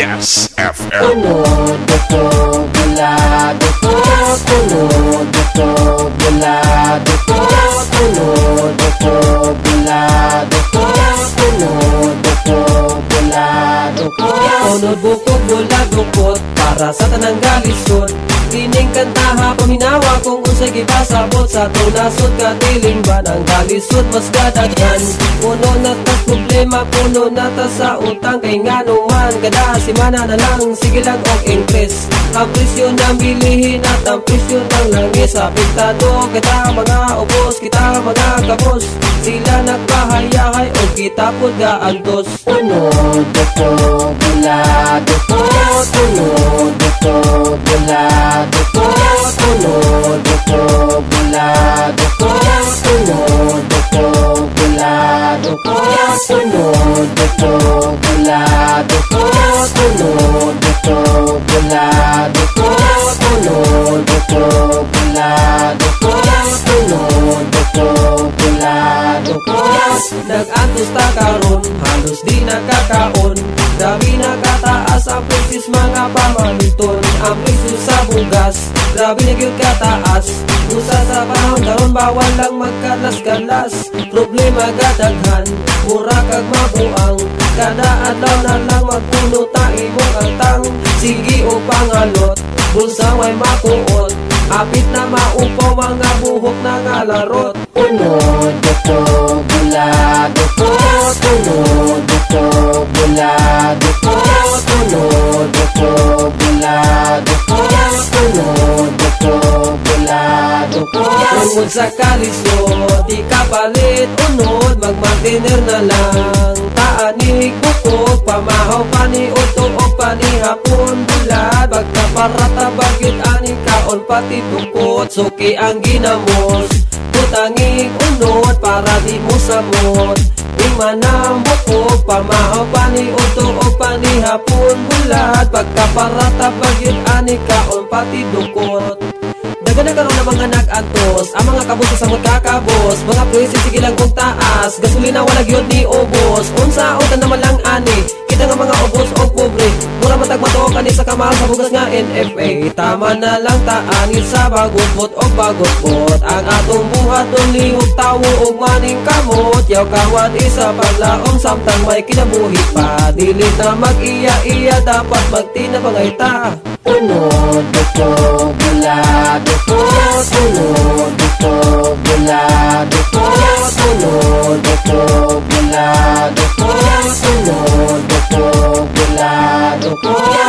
Yes, FM. Tunod Bulado ko Para sa tanang galisod. Kining kantaha paminawa kung unsay gipasabot sa atong nasod katiling ba ng galisod mas gadaghan. Puno na ta problema puno na ta sa utang kay ngano man kada simana na lang sige lang og interest ang presyo ng bilihin at ang presyo ng langis. Apektado kita mga ubos kita mga kabos sila nagpahayahay o kita pud gaantos Tunod ito, bulado ko Tunod ito, bulado ko Tunod ito, bulado ko Tunod ito, bulado ko Tunod ito, bulado ko bulado ko Tunod ito, bulado ko Tunod ito, bulado ko Nag-antos ta karon, halos di nakakaon. Grabe nakataas ang prices mga pamaliton Ang presyo sa bugas, grabe na gyud kataas. Usa sa panahon karon bawal lang magkalas-kalas Problema gadaghan, mura kag mabuang. Kada adlaw na lang magpuno ta imong antang Pangalot, bulsa way makuot. Apit na maupaw mga buhok na nga larot Tunod ito, bulado ko Tunod ito, bulado ko Tunod ito, bulado ko Tunod ito, bulado ko Tungod sa kalisyo, di ka palit unod Magmantiner na lang. Taanig bukog, pamahaw pa ni Uto o pa ni Pagkaparata bagit ani kaon pati dukot Suki ang ginamos Putangig unod para di mo samot. Imanang bukog, pamahaw pa ni Uto o pa ni Hapon. Bulad, pagkaparata bagit ani kaon pati dukot Dagan na karon na mga nag-antos. Ang mga kabos sa samot kakabos Mga presyo sige lang kung taas. Gasolina wala gyud ni ubos. Unsa o naman lang ani. Kita nga mga ubos sa kamahal sa bugas nga NFA Tama na lang taani sa bagot bot o bagot bot Ang atong buhat nun lihog tawo og maning kamot. Yaw kawan isa paglaom samtang may kinabuhi pa. Dili na mag-iya-iya dapat magtinabangay ta. Tunod ito, bulado ko Tunod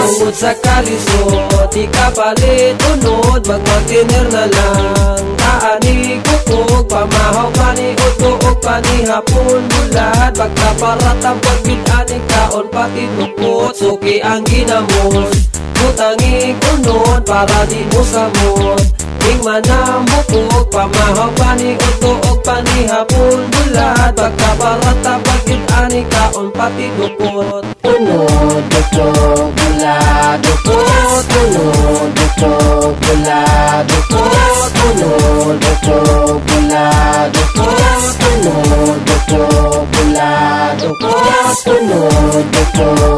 Tungod sa kalisod, di kapalit unod. Magpagtiner na lang Taani kukog, pamahaw panigot Tuog panihapon bulat Pagkaparat ang pagbitaning taon Pati tukot, suki ang ginamon Butangi ko noon para di mo samot. Ing manamukog Pamahog pa ni utoog pa ni hapon Bulat pagkabarata Pagkit ani kaon pati dukot Puno dukot Bula dukot Puno dukot Bula dukot Puno dukot Bula dukot Puno dukot Bula dukot Puno dukot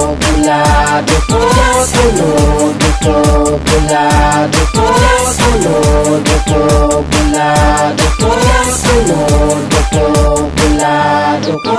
Doctor, solo, doctor, bula, doctor, solo, doctor, bula, doctor.